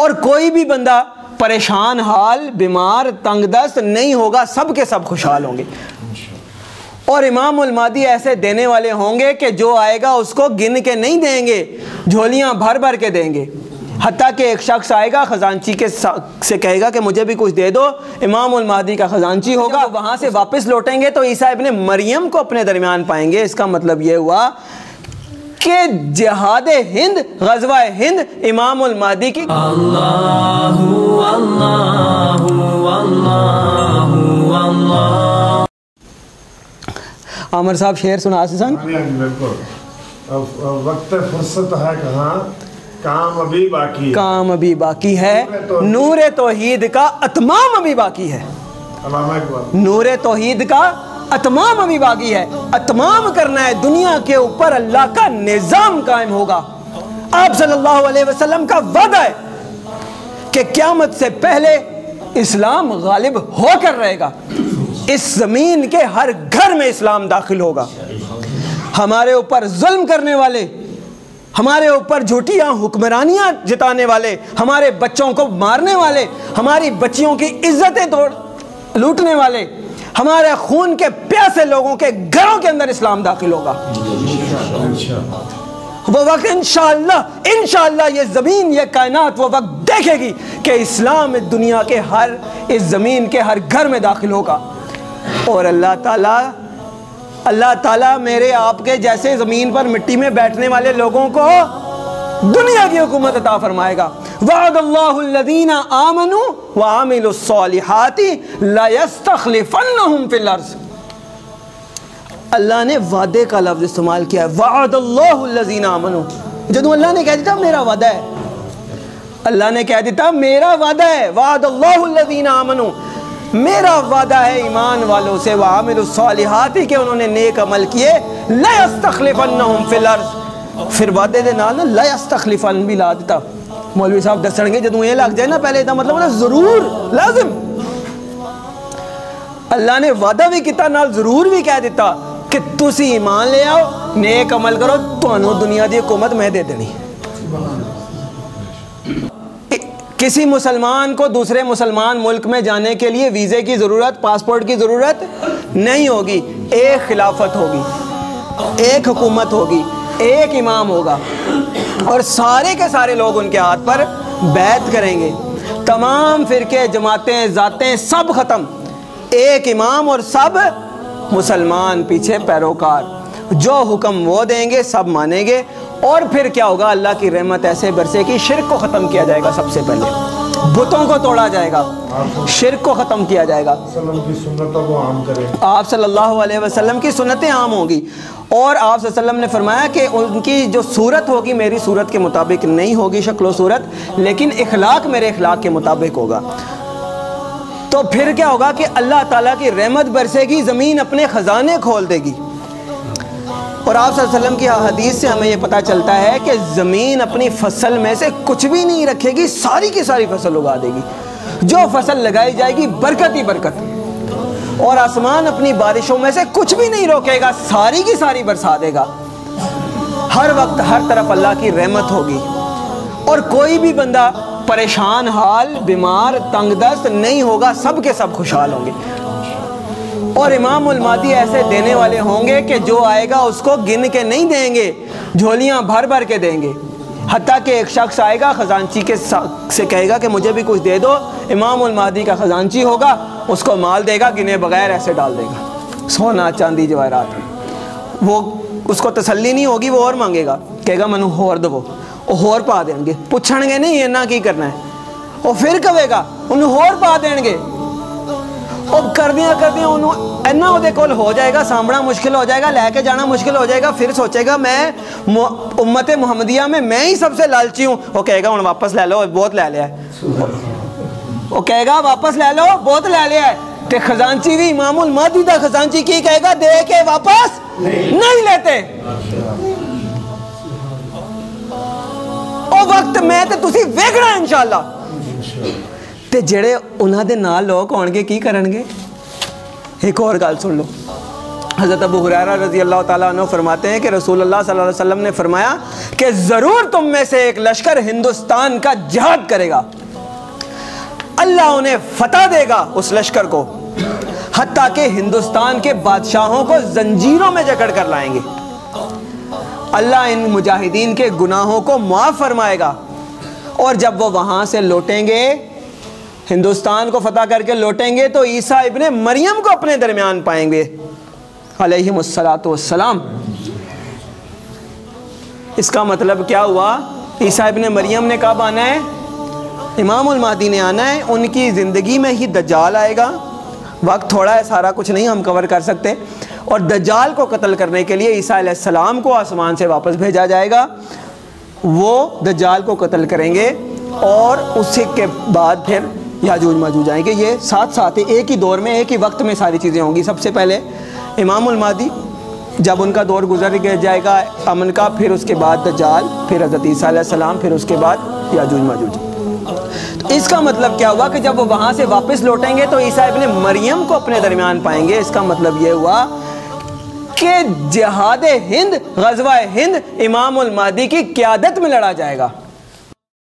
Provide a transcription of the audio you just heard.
और कोई भी बंदा परेशान हाल बीमार तंगदस्त नहीं होगा सब के सब खुशहाल होंगे। और इमाम मादी ऐसे देने वाले होंगे कि जो आएगा उसको गिन के नहीं देंगे झोलियाँ भर भर के देंगे। हती कि एक शख्स आएगा ख़जानची के से कहेगा कि मुझे भी कुछ दे दो इमाम मादी का ख़जानची होगा। वहाँ से वापस लौटेंगे तो ईसा इबन मरियम को अपने दरमियान पाएँगे। इसका मतलब ये हुआ कि जहाद हिंद गजवा हिंद इमाम मादी की। अल्लाहु अल्लाहु अल्लाहु आमर साहब शेर सुना सन हाँ बिल्कुल। वक्त फुर्सत है कहाँ? काम अभी बाकी काम अभी बाकी है। नूर तोहीद। का अतमाम अभी बाकी है। नूर तोहीद का अतमाम अभी बाकी है। अतमाम करना है दुनिया के ऊपर अल्लाह का निज़ाम कायम होगा। आप सल्लल्लाहु अलैहि वसल्लम का वादा है कि क्यामत से पहले इस्लाम गालिब होकर रहेगा। इस ज़मीन के हर घर में इस्लाम दाखिल होगा। हमारे ऊपर जुल्म करने वाले, हमारे ऊपर झूठियाँ, हुक्मरानियाँ जिताने वाले, हमारे बच्चों को मारने वाले, हमारी बच्चियों की इज्जतें तोड़ लूटने वाले हमारे खून के प्यासे लोगों के घरों के अंदर इस्लाम दाखिल होगा। वो वक्त इनशाला इनशाला ये ज़मीन, ये कायनात वो वक्त देखेगी कि इस्लाम दुनिया के हर, इस ज़मीन के हर घर में दाखिल होगा। और अल्लाह ताला अल्लाह ताला मेरे आपके जैसे ज़मीन पर मिट्टी में बैठने वाले लोगों को दुनिया की हुकूमत अता फरमाएगा। वादीना आमनु वामिलसालिहाती लयस्तखलिफन्नहुम फिल अर्ज़। अल्लाह ने वादे का लफ्ज़ इस्तेमाल किया है वादल्लाजीना आमनु। जो अल्लाह ने कह दिया मेरा वादा है। अल्लाह ने कह दिया मेरा वादा है वादल्लाजीना आमनु। मेरा वादा है ईमान वालों से वह वामिलसालिहाती के उन्होंने नेक अमल किए, लयस्तखलिफन्नहुम फिल अर्ज़। फिर वादे दे नाल ना लयस्तखलिफन भी ला दिता। मौलवी साहब दसणगे जो ये लग जाए ना पहले इदा मतलब ना ज़रूर लाजिम। अल्लाह ने वादा भी किया ज़रूर भी कह दिता कि तुम ईमान ले आओ, नेक अमल करो तो दुनिया की हुकूमत मैं दे देनी। किसी मुसलमान को दूसरे मुसलमान मुल्क में जाने के लिए वीज़े की ज़रूरत, पासपोर्ट की ज़रूरत नहीं होगी, एक खिलाफत होगी, एक हुकूमत होगी, एक इमाम होगा। और सारे के सारे लोग उनके हाथ पर बैत करेंगे। तमाम फ़िरके, जमातें, ज़ातें सब ख़त्म। एक इमाम और सब मुसलमान पीछे पैरोकार। जो हुक्म वो देंगे, सब मानेंगे। और फिर क्या होगा? अल्लाह की रहमत ऐसे बरसे कि शिरक को ख़त्म किया जाएगा सबसे पहले। बुतों को तोड़ा जाएगा। शिर को ख़त्म किया जाएगा। आप सल्लल्लाहु अलैहि वसल्लम की सुन्नतें आम होंगी। और आप वसल्लम ने फरमाया कि उनकी जो सूरत होगी, मेरी सूरत के मुताबिक नहीं होगी शक्ल सूरत, लेकिन इखलाक मेरे इखलाक के मुताबिक होगा। तो फिर क्या होगा कि अल्लाह ताला की रहमत बरसेगी, ज़मीन अपने ख़जाने खोल देगी। और आप वसल्लम की हदीस से हमें ये पता चलता है कि ज़मीन अपनी फ़सल में से कुछ भी नहीं रखेगी, सारी की सारी फ़सल उगा देगी। जो फ़सल लगाई जाएगी, बरकत ही बरकत। और आसमान अपनी बारिशों में से कुछ भी नहीं रोकेगा, सारी की सारी बरसा देगा। हर वक्त हर तरफ़ अल्लाह की रहमत होगी। और कोई भी बंदा परेशान, हाल, बीमार, तंगदस्त नहीं होगा, सब के सब खुशहाल होंगे। और इमाम मादी ऐसे देने वाले होंगे कि जो आएगा उसको गिन के नहीं देंगे, झोलियाँ भर भर के देंगे। हती कि एक शख्स आएगा ख़जानची के से कहेगा कि मुझे भी कुछ दे दो, इमाम मादी का ख़जानची होगा, उसको माल देगा, गिने बगैर ऐसे डाल देगा। सोना चांदी जवाहरात वो, उसको तसल्ली नहीं होगी, वो और मांगेगा। कहेगा, मनु होर दवो होर पा देंगे। पूछणगे, नहीं, इन्ना की करना है? वो फिर कहेगा, उन्हें होर पा देंगे। ਉਹ ਕਰਦਿਆਂ ਕਰਦਿਆਂ ਉਹਨੂੰ ਇੰਨਾ ਉਹਦੇ ਕੋਲ ਹੋ ਜਾਏਗਾ ਸਾਹਮਣਾ ਮੁਸ਼ਕਿਲ ਹੋ ਜਾਏਗਾ ਲੈ ਕੇ ਜਾਣਾ मुश्किल हो जाएगा फिर सोचेगा मैं उम्मत मुहम्मदिया में मैं ही सबसे लालची हूँ वो कहेगा हूँ वापस ले लो बहुत ले लिया वो कहेगा वापस ले लो बहुत ले लिया है ते खजानची भी इमामुल महदी का खजानची की कहेगा दे के वापस नहीं, नहीं लेते ਉਹ ਵਕਤ ਮੈਂ ਤੇ ਤੁਸੀਂ ਵੇਖਣਾ ਇਨਸ਼ਾਅੱਲਾ ਤੇ ਜਿਹੜੇ ਉਹਨਾਂ ਦੇ ਨਾਲ ਲੋਕ ਹੋਣਗੇ ਕੀ ਕਰਨਗੇ ਇੱਕ ਹੋਰ ਗੱਲ ਸੁਣ ਲਓ हज़रत अबू हुरैरा रज़ी अल्लाह ताला फरमाते हैं कि रसूलुल्लाह सल्लल्लाहु अलैहि वसल्लम ने फरमाया कि ज़रूर तुम में से एक लश्कर हिंदुस्तान का जहाद करेगा अल्लाह उन्हें फतह देगा उस लश्कर को हती कि हिंदुस्तान के बादशाहों को जंजीरों में जकड़ कर लाएंगे अल्लाह इन मुजाहिदीन के गुनाहों को माफ़ फरमाएगा और जब वो वहाँ से लौटेंगे हिंदुस्तान को फतह करके लौटेंगे तो ईसा इबन मरियम को अपने दरमियान पाएँगे। अलैहिस्सलाम इसका मतलब क्या हुआ? ईसा इबन मरियम ने कब आना है? इमाम महदी ने आना है। उनकी ज़िंदगी में ही दज्जाल आएगा। वक्त थोड़ा है, सारा कुछ नहीं, हम कवर कर सकते। और दज्जाल को कत्ल करने के लिए ईसा सलाम को आसमान से वापस भेजा जाएगा। वो दज्जाल को कत्ल करेंगे और उसी के बाद फिर याजूज माजूज आएँगे ये साथ साथ एक ही दौर में, एक ही वक्त में सारी चीज़ें होंगी। सबसे पहले इमामुल मादी, जब उनका दौर गुजर जाएगा, अमन का, फिर उसके बाद दजाल फिर हज़रत ईसीम फिर उसके बाद याजूज माजूज तो इसका मतलब क्या हुआ कि जब वो वहाँ से वापस लौटेंगे तो ईसा इबन मरियम को अपने दरमियान पाएँगे। इसका मतलब ये हुआ कि जहाद हिंद, गजवा हिंद इमाम मादी की क्यादत में लड़ा जाएगा।